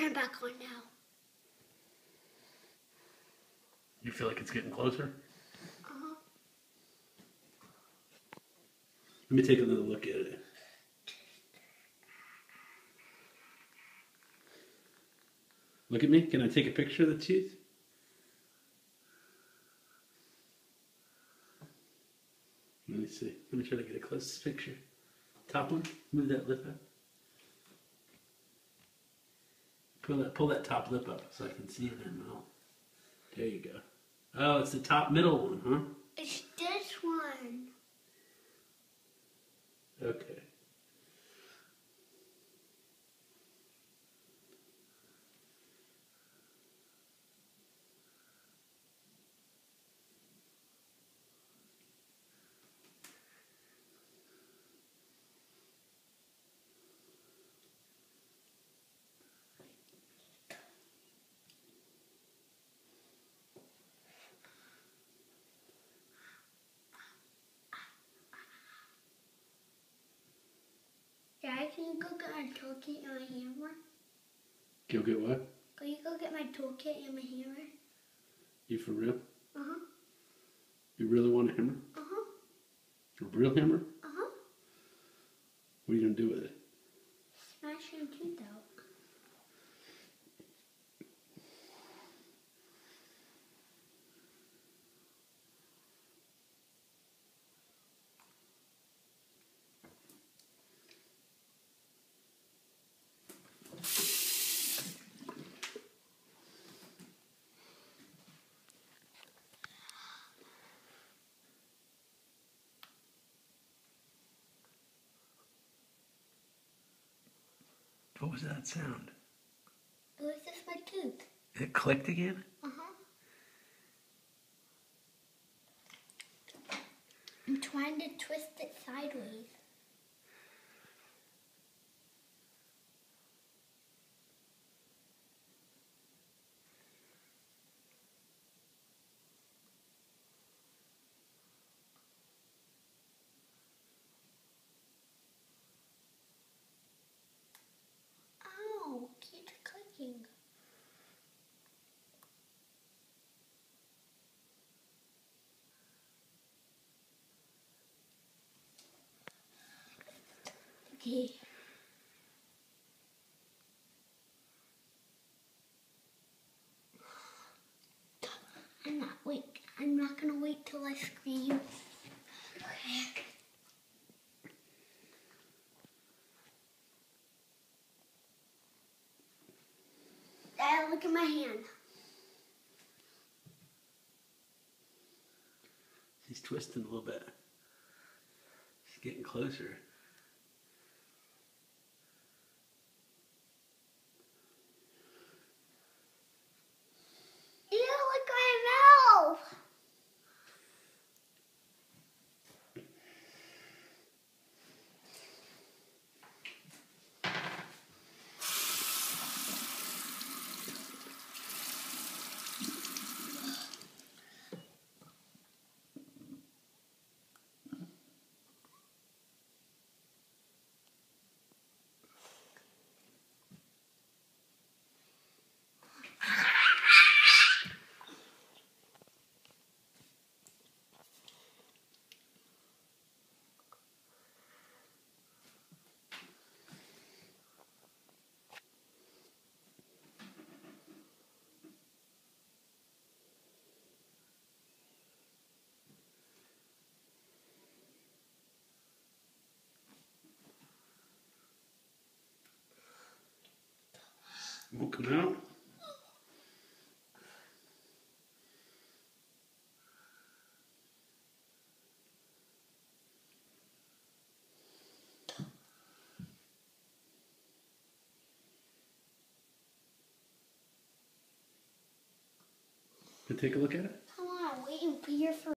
turn back on now. You feel like it's getting closer? Uh-huh. Let me take another look at it. Look at me. Can I take a picture of the teeth? Let me see. Let me try to get a close picture. Top one. Move that lip up. Pull that. Pull that top lip up so I can see it in the mouth. There you go. Oh, it's the top middle one, huh? It's this one. Okay. Dad, can you go get my toolkit and my hammer? Go get what? Can you go get my toolkit and my hammer? You for real? Uh-huh. You really want a hammer? Uh-huh. A real hammer? Uh-huh. What are you gonna do with it? Smash your out. What was that sound? It was just my tooth. It clicked again? Uh-huh. I'm trying to twist it sideways. Okay. I'm not wait. I'm not gonna wait till I scream. Okay. Dad, look at my hand. He's twisting a little bit. He's getting closer. Ew, look at my mouth. Won't come out. Can take a look at it? Come on, I'm waiting for your